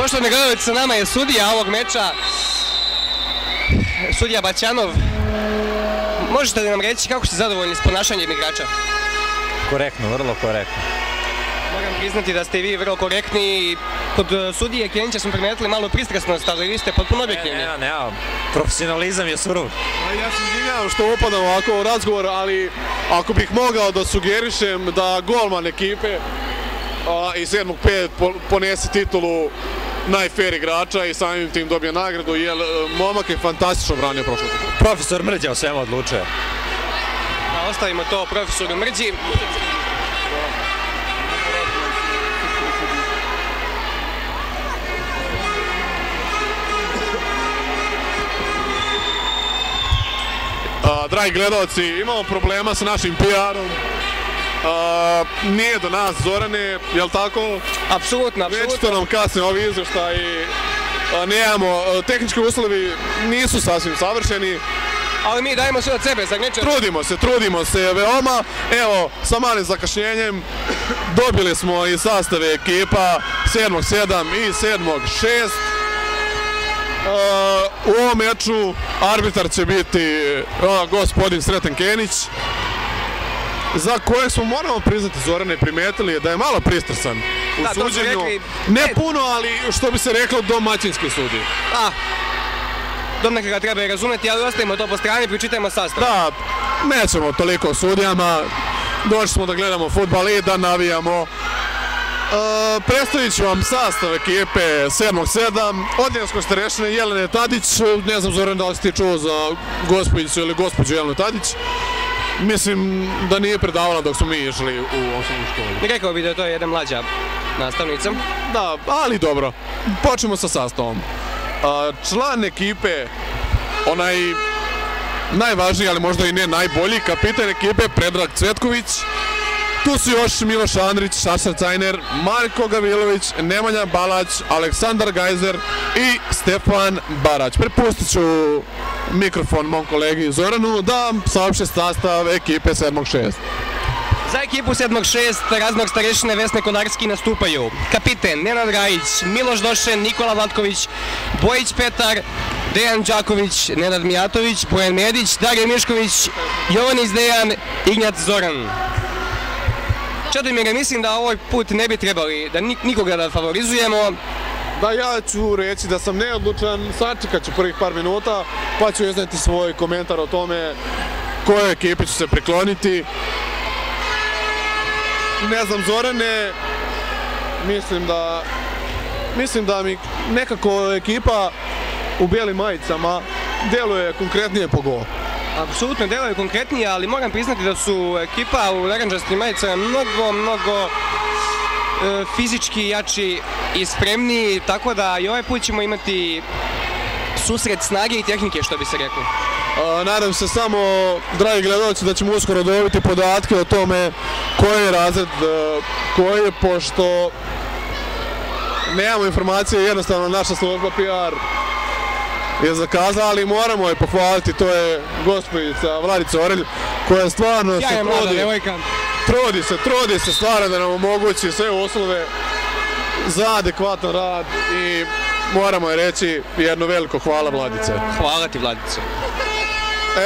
Poštovani gledalci, sa nama je sudija ovog meča, sudija Baćanov. Možete li nam reći kako ste zadovoljni s ponašanjem igrača? Korektno, vrlo korektno. Moram priznati da ste i vi vrlo korektni i kod e, sudije Kenića smo primetili malo pristrasnost, ali vi ste potpuno objektivni. Ne, ne, profesionalizam je surov. Ja se izvinjavam što upadam ovako u razgovor, ali ako bih mogao da sugerišem da golman ekipe a, iz 7.5 po, ponese titulu najfair igrača i samim tim dobije nagradu, jer e, momak je fantastično branio prošle Profesor Mrđa o svemu odlučuje. Da ostavimo to profesoru Mrđi. A, dragi gledalci, imamo problema sa našim PR-om. A, nije do nas Zorane, jel tako? Apsolutno, Već apsolutno. nam kasne ovi izveštaji. A, Nemamo, tehnički uslovi nisu sasvim savršeni. Ali mi dajemo sve od sebe, zar neće? Trudimo se, trudimo se veoma. Evo, sa malim zakašnjenjem dobili smo i sastave ekipa 7.7 i 7.6. Uh, u ovom meču arbitar će biti uh, gospodin Sreten Kenić za kojeg smo moramo priznati Zorane primetili da je malo pristrasan u Da, suđenju. rekli. Ne E. puno, ali što bi se reklo domaćinski sudi. A, Domneka ga treba razumeti, ali ostavimo to po strani, pričitajmo sastav. Da, nećemo toliko o sudijama. Došli smo da gledamo futbal i da navijamo. E, predstavit ću vam sastav ekipe 7.7. Odnjenskog starešine Jelene Tadić. Ne znam Zoran da li si ti čuo za gospođicu ili gospođu Jelenu Tadić. Mislim da nije predavala dok smo mi išli u osnovnu školu. Rekao bi da je to jedna mlađa nastavnica. Da, ali dobro. Počnemo sa sastavom. A, član ekipe, onaj najvažniji, ali možda i ne najbolji, kapitan ekipe Predrag Cvetković. Tu su još Miloš Andrić, Saša Cajner, Marko Gavilović, Nemanja Balać, Aleksandar Gajzer i Stefan Barać. Prepustit ću mikrofon mom kolegi Zoranu da saopšte sastav ekipe 7.6. Za ekipu 7.6 raznog starešine Vesne Konarski nastupaju kapiten Nenad Rajić, Miloš Došen, Nikola Vlatković, Bojić Petar, Dejan Đaković, Nenad Mijatović, Bojan Medić, Darija Mišković, Jovanić Dejan, Ignjat Zoran. Čedomire, mislim da ovaj put ne bi trebali da nik- nikoga da favorizujemo. Da, ja ću reći da sam neodlučan, sačekat ću prvih par minuta, pa ću izneti svoj komentar o tome koje ekipe ću se prikloniti. Ne znam, Zorane, mislim da, mislim da mi nekako ekipa u bijelim majicama deluje konkretnije po gol. Apsolutno delaju konkretnije, ali moram priznati da su ekipa u naranđastim majicama mnogo, mnogo fizički jači i spremniji, tako da i ovaj put ćemo imati susret snage i tehnike, što bi se reklo. Nadam se samo, dragi gledalci, da ćemo uskoro dobiti podatke o tome koji je razred, e, koji je, pošto nemamo informacije, jednostavno naša služba PR je zakazala, ali moramo je pohvaliti, to je gospođica Vladica Orelj, koja stvarno se Ja je mlada trudi. Trudi se, trudi se stvarno da nam omogući sve uslove za adekvatan rad i moramo je reći jedno veliko hvala Vladice. Hvala ti, Vladice.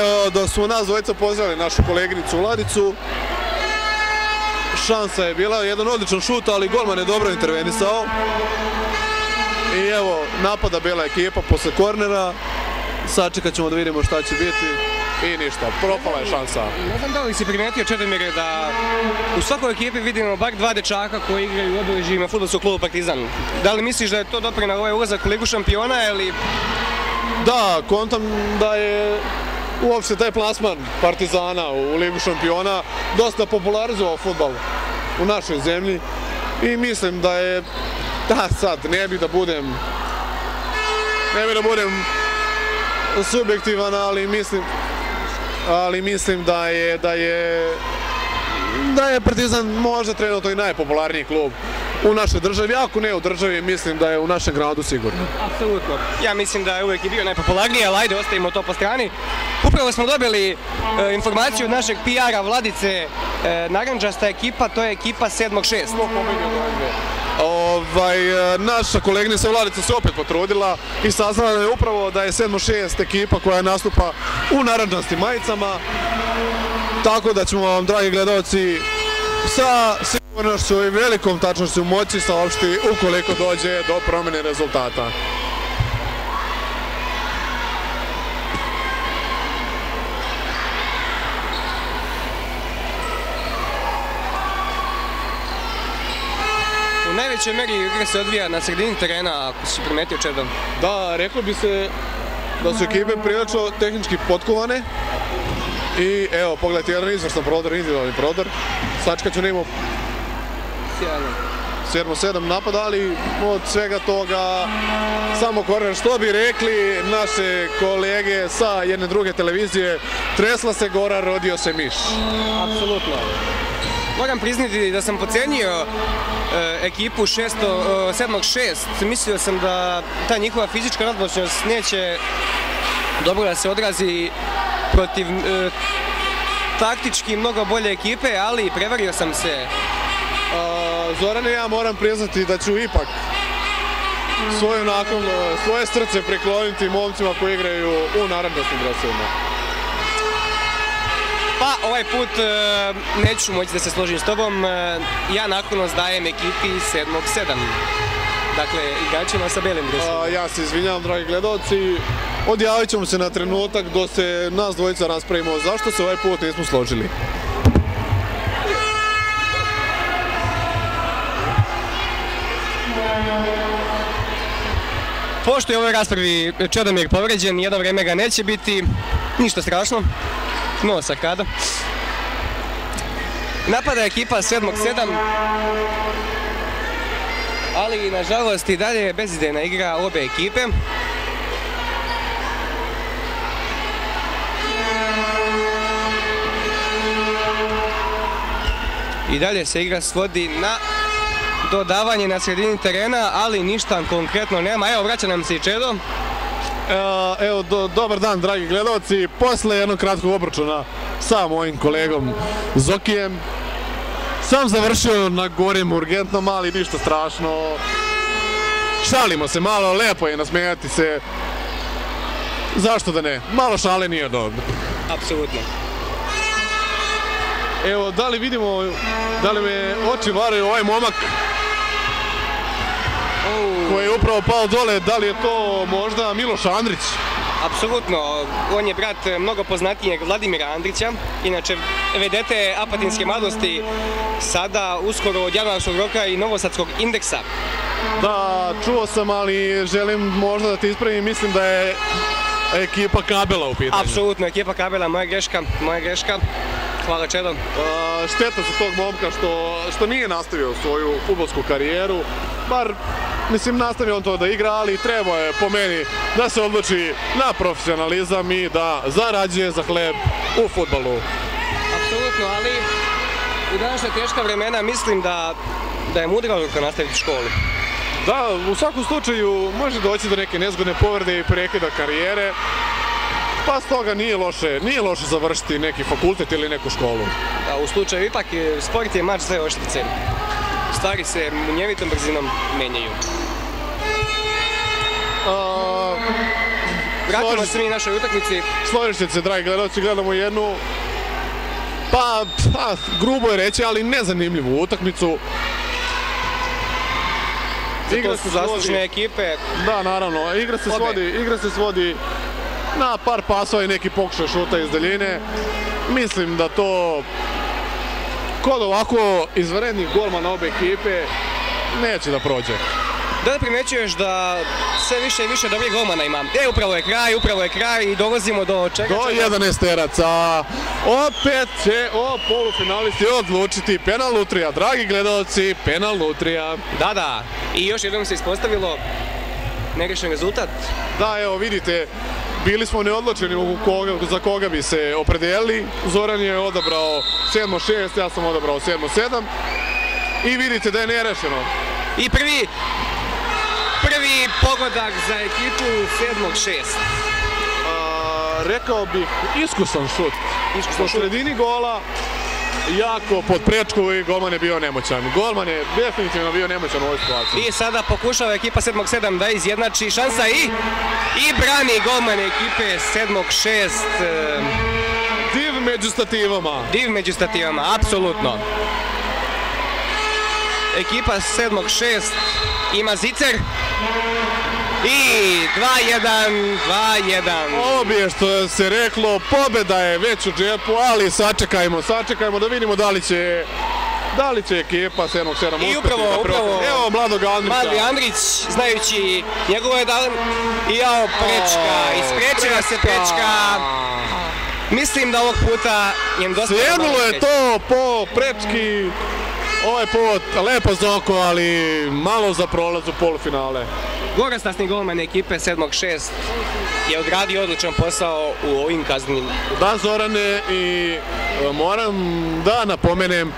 Evo, dok smo nas dvojica pozdravili našu koleginicu Vladicu, šansa je bila, jedan odličan šut, ali golman je dobro intervenisao. I evo, napada bela ekipa posle kornera, sačekat ćemo da vidimo šta će biti. I ništa, propala je šansa. Ne znam da li si primetio, Čedomire, da u svakoj ekipi vidimo bar dva dečaka koji igraju u obeležijima futbolskog kluba Partizan. Da li misliš da je to doprinalo ovaj ulazak u Ligu šampiona ili Da, kontam da je uopšte taj plasman Partizana u Ligu šampiona dosta popularizovao futbal u našoj zemlji i mislim da je da sad ne bi da budem ne bi da budem subjektivan, ali mislim ali mislim da je da je da je Partizan možda trenutno i najpopularniji klub u našoj državi, ako ne u državi, mislim da je u našem gradu sigurno. Apsolutno. Ja mislim da je uvijek i bio najpopularniji, ali ajde, ostavimo to po strani. Upravo smo dobili e, informaciju od našeg PR-a Vladice, e, naranđasta ekipa, to je ekipa 7.6. Ovaj, e, naša koleginica Vladica se opet potrudila i saznala je upravo da je 7-6 ekipa koja nastupa u naranđastim majicama. Tako da ćemo vam, dragi gledalci, sa sigurnošću i velikom tačnošću moći saopšti ukoliko dođe do promjene rezultata. Najvećoj meri igra se odvija na sredini terena, ako si primetio Čedo. Da, reklo bi se da su ekipe prilično tehnički potkovane. I evo, pogledajte, jedan izvrstan prodor, individualni prodor. Sačkat ću nemo Sjajno. 7-7 napada, ali od svega toga samo koren. Što bi rekli naše kolege sa jedne druge televizije, tresla se gora, rodio se miš. Apsolutno. Moram priznati da sam pocenio e, ekipu 600, e, 7-6. Mislio sam da ta njihova fizička nadmoćnost neće dobro da se odrazi protiv e, taktički mnogo bolje ekipe, ali prevario sam se. A, Zoran i ja moram priznati da ću ipak svoju nakon, svoje srce prekloniti momcima koji igraju u naranđastim dresovima. Pa ovaj put e, neću moći da se složim s tobom. E, ja naklonost dajem ekipi 7-7. Dakle, igračima sa belim dresovima. A, ja se izvinjavam, dragi gledalci. Odjavit ćemo se na trenutak dok se nas dvojica raspravimo zašto se ovaj put nismo složili. Pošto je u ovoj raspravi Čedomir povređen, jedno vreme ga neće biti, ništa strašno, no sarkada. Napada ekipa 7-7, ali nažalost i dalje je bezidejna igra obe ekipe. I dalje se igra svodi na dodavanje na sredini terena, ali ništa konkretno nema. Evo, vraća nam se i Čedo. E, Evo, do- dobar dan, dragi gledalci. Posle jednog kratkog obračuna sa mojim kolegom Zokijem, sam završio na gorem urgentnom, ali ništa strašno. Šalimo se malo, lepo je nasmejati se. Zašto da ne? Malo šale nije dobro. Apsolutno. Evo, da li vidimo, da li me oči varaju ovaj momak koji je upravo pao dole, da li je to možda Miloš Andrić? Apsolutno, on je brat mnogo poznatijeg Vladimira Andrića, inače vedete apatinske mladosti, sada uskoro od januarskog roka i novosadskog indeksa. Da, čuo sam, ali želim možda da te ispravim, mislim da je ekipa kabela u pitanju. Apsolutno, ekipa kabela, moja greška, moja greška. Hvala Čedo. A, šteta za tog momka što, što nije nastavio svoju futbolsku karijeru. Bar, mislim, nastavio on to da igra, ali trebao je po meni da se odluči na profesionalizam i da zarađuje za hleb u futbalu. Apsolutno, ali u današnja teška vremena mislim da, da je mudra odluka nastaviti školu. Da, u svakom slučaju može doći do neke nezgodne povrede i prekida karijere. Pa stoga nije loše, nije loše završiti neki fakultet ili neku školu. A u slučaju ipak sport je mač sve oštrice. Stvari se munjevitom brzinom menjaju. A, Vratimo se mi našoj utakmici. Složit ćete se, dragi gledalci, gledamo jednu pa, pa, grubo je reći, ali nezanimljivu utakmicu. To su zaslužne ekipe. Da, naravno, igra se svodi, igra se svodi na par pasova i neki pokušaj šuta iz daljine. Mislim da to kod ovako izvanrednih golmana obe ekipe neće da prođe. Da li primećuješ da sve više i više dobrih golmana ima? E, upravo je kraj, upravo je kraj i dolazimo do čega? Do čega? 11 teraca. Opet će o polufinalisti odlučiti penal lutrija. Dragi gledalci, penal lutrija. Da, da. I još jednom se ispostavilo nerešen rezultat. Da, evo vidite, bili smo koga, za koga bi se opredelili. Zoran je odabrao 7-6, ja sam odabrao 7-7. I vidite da je nerešeno. I prvi prvi pogodak za ekipu 7-6. A, rekao bih iskusan šut. Iskusan U šut. sredini gola jako pod prečku i golman je bio nemoćan. Golman je definitivno bio nemoćan u ovoj situaciji. I sada pokušava ekipa 7-7 da izjednači šansa i i brani golman ekipe 7-6 e, Div među stativama. div među stativama, apsolutno. Ekipa 7-6 ima zicer i 2-1, 2-1. Ovo bi je što se reklo, pobeda je već u džepu, ali sačekajmo, sačekajmo da vidimo da li će da li će ekipa 7-7 uspjeti I upravo, da upravo. Evo mladog Andrića. Mladvi Andrić, znajući njegovo je dan i jao prečka, isprečila se prečka. Mislim da ovog puta njem dosta... Sjednulo je to po prečki, ovaj put lepo za oko, ali malo za prolaz u polufinale. Gorastasni golman ekipe 7-6 je odradio odličan posao u ovim kaznenim. Da Zorane i e, moram da napomenem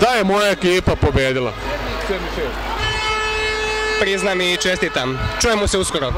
da je moja ekipa pobedila. Priznam i čestitam. Čujemo se uskoro.